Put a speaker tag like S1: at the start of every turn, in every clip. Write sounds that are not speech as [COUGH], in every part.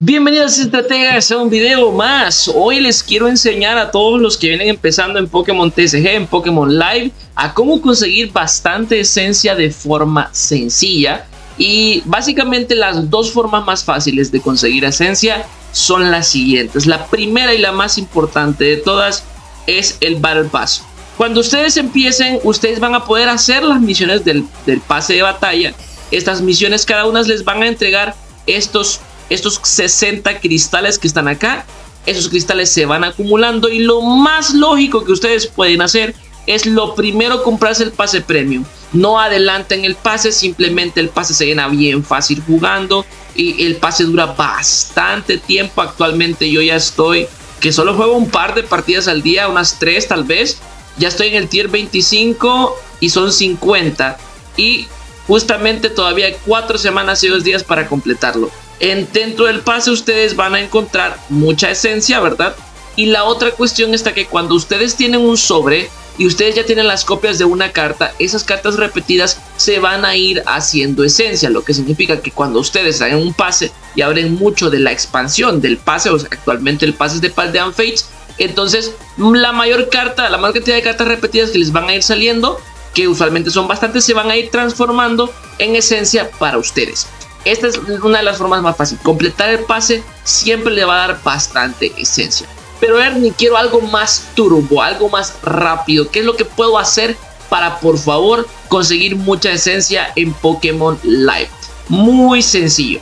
S1: Bienvenidos estrategas a un video más. Hoy les quiero enseñar a todos los que vienen empezando en Pokémon TCG, en Pokémon Live, a cómo conseguir bastante esencia de forma sencilla. Y básicamente las dos formas más fáciles de conseguir esencia son las siguientes. La primera y la más importante de todas es el Battle Pass. Cuando ustedes empiecen, ustedes van a poder hacer las misiones del, del pase de batalla. Estas misiones cada una les van a entregar estos estos 60 cristales que están acá, esos cristales se van acumulando y lo más lógico que ustedes pueden hacer es lo primero comprarse el pase premium. No adelanten el pase, simplemente el pase se llena bien fácil jugando y el pase dura bastante tiempo. Actualmente yo ya estoy, que solo juego un par de partidas al día, unas 3 tal vez. Ya estoy en el tier 25 y son 50. Y justamente todavía hay 4 semanas y 2 días para completarlo. En, dentro del pase ustedes van a encontrar mucha esencia, ¿verdad? Y la otra cuestión está que cuando ustedes tienen un sobre y ustedes ya tienen las copias de una carta, esas cartas repetidas se van a ir haciendo esencia, lo que significa que cuando ustedes hagan un pase y abren mucho de la expansión del pase, o sea, actualmente el pase es de Paldean Fates, entonces la mayor carta, la mayor cantidad de cartas repetidas que les van a ir saliendo, que usualmente son bastantes, se van a ir transformando en esencia para ustedes. Esta es una de las formas más fáciles. Completar el pase siempre le va a dar bastante esencia. Pero Ernie, quiero algo más turbo, algo más rápido. ¿Qué es lo que puedo hacer para, por favor, conseguir mucha esencia en Pokémon Live? Muy sencillo.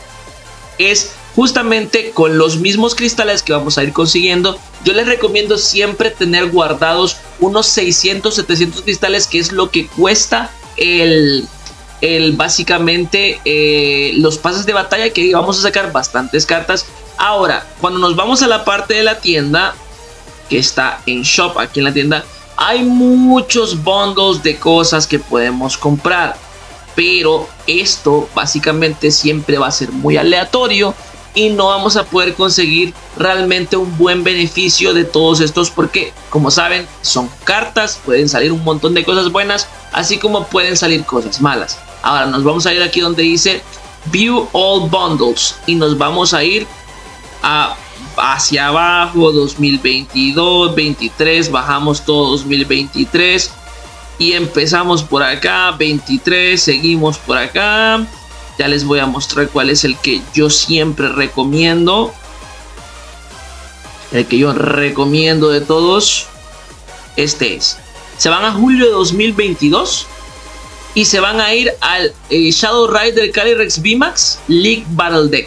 S1: Es justamente con los mismos cristales que vamos a ir consiguiendo. Yo les recomiendo siempre tener guardados unos 600, 700 cristales, que es lo que cuesta el, el, básicamente eh, los pases de batalla que vamos a sacar bastantes cartas. Ahora, cuando nos vamos a la parte de la tienda, que está en shop aquí en la tienda, hay muchos bundles de cosas que podemos comprar. Pero esto básicamente siempre va a ser muy aleatorio y no vamos a poder conseguir realmente un buen beneficio de todos estos porque como saben son cartas, pueden salir un montón de cosas buenas así como pueden salir cosas malas. Ahora nos vamos a ir aquí donde dice View All Bundles y nos vamos a ir a, hacia abajo 2022, 23, bajamos todo 2023 y empezamos por acá 23, seguimos por acá. Ya les voy a mostrar cuál es el que yo siempre recomiendo. El que yo recomiendo de todos. Este es. Se van a julio de 2022 y se van a ir al eh, Shadow Rider Calyrex VMAX League Battle Deck.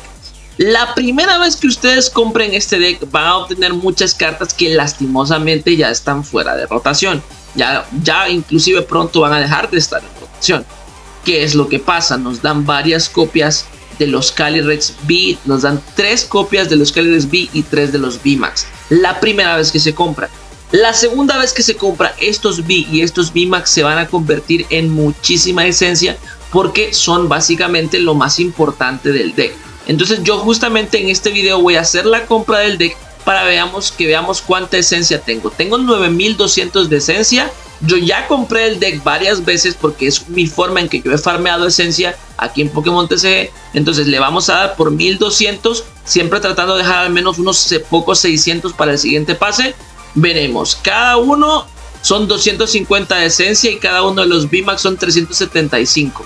S1: La primera vez que ustedes compren este deck van a obtener muchas cartas que lastimosamente ya están fuera de rotación. Ya, ya inclusive pronto van a dejar de estar en rotación. ¿Qué es lo que pasa? Nos dan varias copias de los Calyrex B, nos dan tres copias de los Calyrex B y tres de los VMAX. La primera vez que se compra. La segunda vez que se compra estos B y estos VMAX se van a convertir en muchísima esencia porque son básicamente lo más importante del deck. Entonces yo justamente en este video voy a hacer la compra del deck para veamos que veamos cuánta esencia tengo. Tengo 9200 de esencia. Yo ya compré el deck varias veces porque es mi forma en que yo he farmeado esencia aquí en Pokémon TCG. Entonces le vamos a dar por 1200, siempre tratando de dejar al menos unos pocos 600 para el siguiente pase veremos. Cada uno son 250 de esencia y cada uno de los VMAX son 375.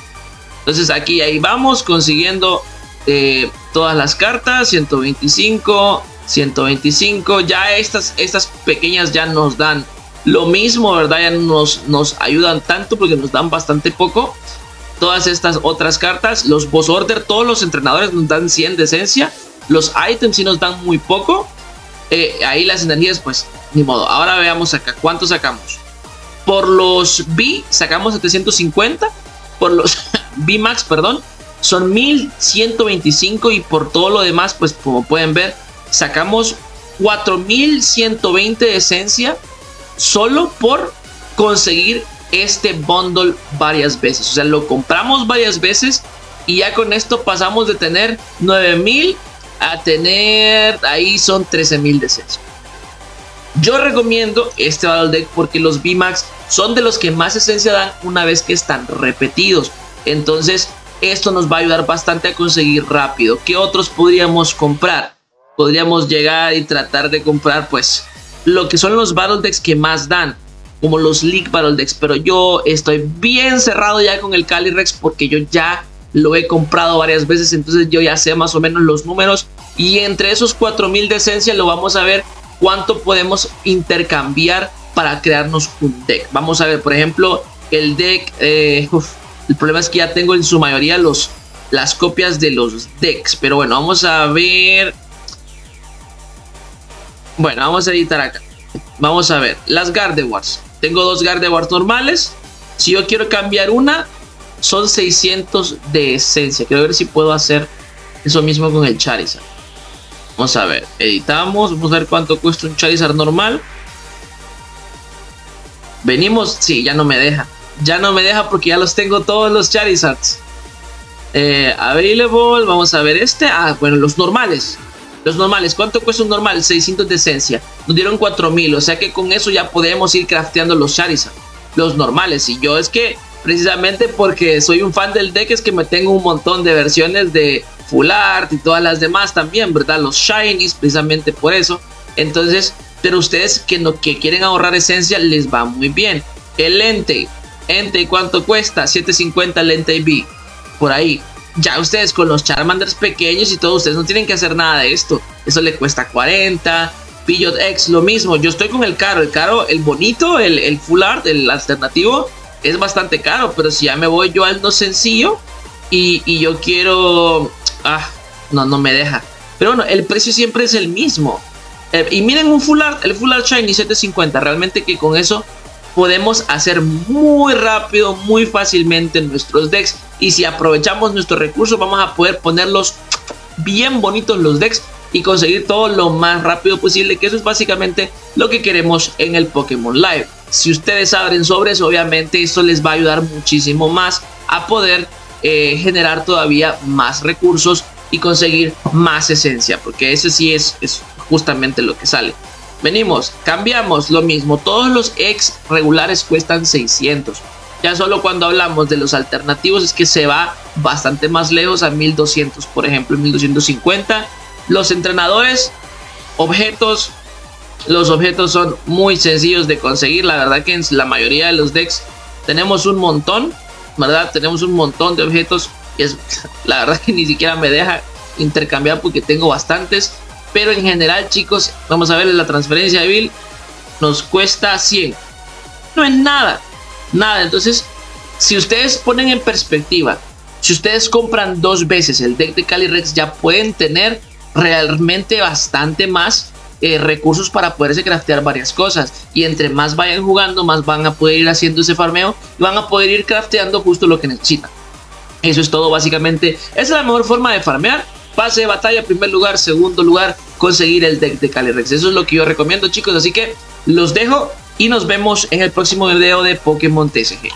S1: Entonces aquí ahí vamos consiguiendo eh, todas las cartas, 125, 125. Ya estas, estas pequeñas ya nos dan lo mismo, ¿verdad? Ya nos, nos ayudan tanto porque nos dan bastante poco. Todas estas otras cartas, los boss order, todos los entrenadores nos dan 100 de esencia. Los items sí nos dan muy poco. Eh, ahí las energías, pues, ni modo. Ahora veamos acá, ¿cuánto sacamos? Por los B sacamos 750. Por los [LAUGHS] B Max, perdón, son 1125. Y por todo lo demás, pues, como pueden ver, sacamos 4120 de esencia solo por conseguir este bundle varias veces. O sea, lo compramos varias veces y ya con esto pasamos de tener 9000 a tener, ahí son 13.000 de esencia. Yo recomiendo este Battle Deck porque los VMAX son de los que más esencia dan una vez que están repetidos. Entonces, esto nos va a ayudar bastante a conseguir rápido. ¿Qué otros podríamos comprar? podríamos llegar y tratar de comprar pues lo que son los Battle Decks que más dan, como los League Battle Decks, pero yo estoy bien cerrado ya con el Calyrex porque yo ya lo he comprado varias veces, entonces yo ya sé más o menos los números y entre esos 4000 de esencia lo vamos a ver cuánto podemos intercambiar para crearnos un deck. Vamos a ver, por ejemplo, el deck, eh, el problema es que ya tengo en su mayoría los, las copias de los decks, pero bueno, vamos a ver bueno, vamos a editar acá. Vamos a ver, las Gardewards. Tengo dos Gardewards normales. Si yo quiero cambiar una, son 600 de esencia. Quiero ver si puedo hacer eso mismo con el Charizard. Vamos a ver, editamos. Vamos a ver cuánto cuesta un Charizard normal. Venimos, sí, ya no me deja. Ya no me deja porque ya los tengo todos los Charizards. Eh, available, vamos a ver este. Ah, bueno, los normales. Los normales, ¿cuánto cuesta un normal? 600 de esencia. Nos dieron 4000, o sea que con eso ya podemos ir crafteando los Charizard. Los normales. Y yo es que, precisamente porque soy un fan del deck, es que me tengo un montón de versiones de Full Art y todas las demás también, ¿verdad? Los Shinies, precisamente por eso. Entonces, pero ustedes que, no, que quieren ahorrar esencia, les va muy bien. El lente, Ente, ¿cuánto cuesta? 750 lente B. Por ahí ya ustedes con los Charmanders pequeños y todo, ustedes no tienen que hacer nada de esto. Eso le cuesta 40. Pillot X, lo mismo. Yo estoy con el caro. El caro, el bonito, el, el full art, el alternativo, es bastante caro. Pero si ya me voy yo al no sencillo y, y yo quiero. Ah, no, no me deja. Pero bueno, el precio siempre es el mismo. Eh, y miren un full art, el full art shiny 750. Realmente que con eso podemos hacer muy rápido, muy fácilmente nuestros decks. Y si aprovechamos nuestros recursos, vamos a poder ponerlos bien bonitos los decks y conseguir todo lo más rápido posible. Que eso es básicamente lo que queremos en el Pokémon Live. Si ustedes abren sobres, obviamente eso les va a ayudar muchísimo más a poder eh, generar todavía más recursos y conseguir más esencia. Porque eso sí es, es justamente lo que sale. Venimos, cambiamos lo mismo. Todos los ex regulares cuestan 600. Ya solo cuando hablamos de los alternativos es que se va bastante más lejos a 1200, por ejemplo, 1250. Los entrenadores, objetos. Los objetos son muy sencillos de conseguir. La verdad que en la mayoría de los decks tenemos un montón, ¿verdad? Tenemos un montón de objetos. Es, [LAUGHS] la verdad que ni siquiera me deja intercambiar porque tengo bastantes. Pero en general, chicos, vamos a ver la transferencia de Bill. Nos cuesta 100. No es nada. Nada. Entonces, si ustedes ponen en perspectiva, si ustedes compran dos veces el deck de Calyrex, ya pueden tener realmente bastante más eh, recursos para poderse craftear varias cosas. Y entre más vayan jugando, más van a poder ir haciendo ese farmeo y van a poder ir crafteando justo lo que necesitan. Eso es todo básicamente. Esa es la mejor forma de farmear pase de batalla, primer lugar, segundo lugar, conseguir el deck de Calyrex. Eso es lo que yo recomiendo, chicos. Así que los dejo y nos vemos en el próximo video de Pokémon TCG.